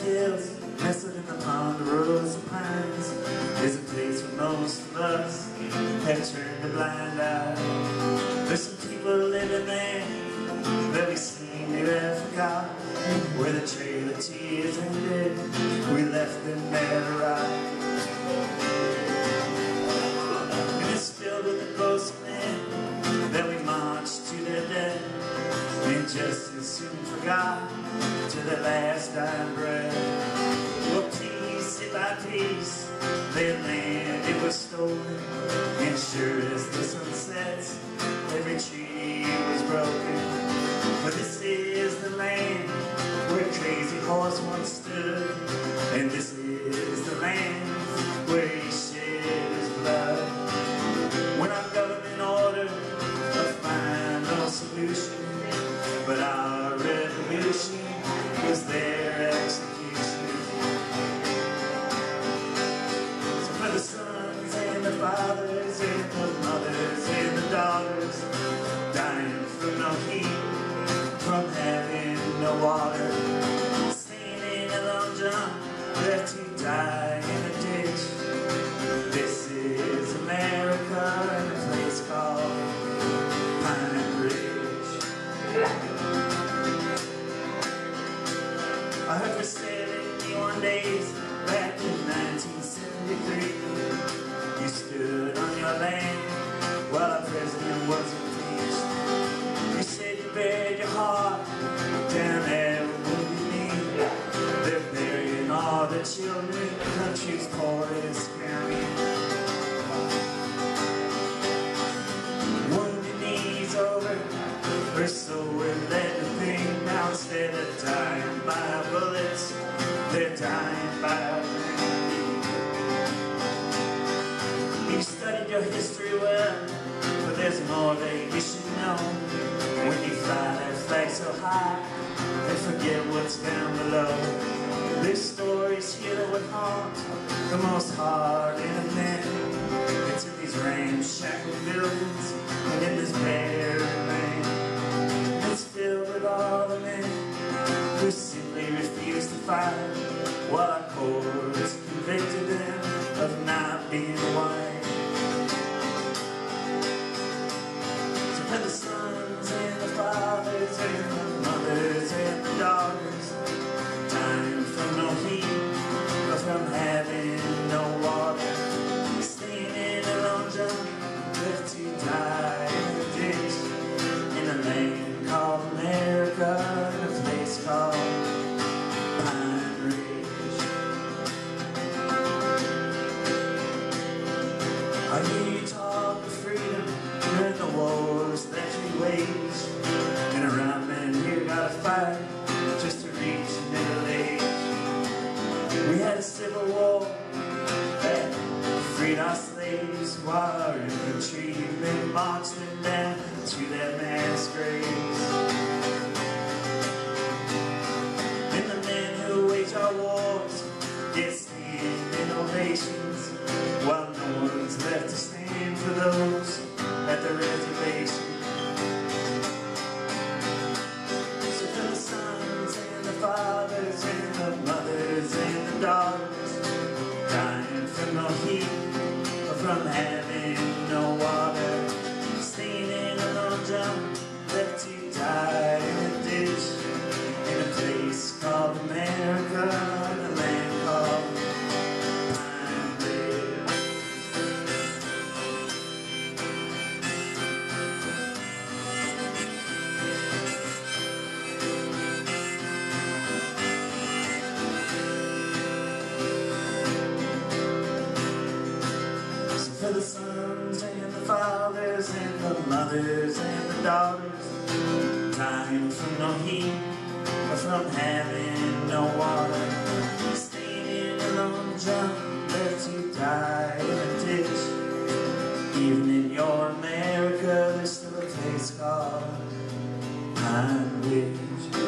hills, nestled in the ponderosa pines, is a place where most of us have turned a blind eye. There's some people living there that we seem to have forgot. Where the trail of tears ended, we left them there to rot. And it's filled with the ghosts of men that we marched to their death, and just as soon forgot the last dying breath. No heat, from having no water, staying in a long jump, left to die in a ditch. This is America in a place called Pine Ridge. I heard for 71 days back in 1973 You stood on your land while a president was they're dying by. You studied your history well, but there's more that you should know. When you fly that flag so high, they forget what's down below. This story's here that would the most hard in a man. It's in these ramshackle buildings I hear you talk of freedom during the wars that you wage, and around men here gotta fight just to reach middle age. We had a civil war that freed our slaves while our infantry marched them down to their from having no water, fathers and the mothers and the daughters. Dying from no heat or from having no water. Staying in a lone jump left to die in a ditch. Even in your America there's still a place called Pine Ridge.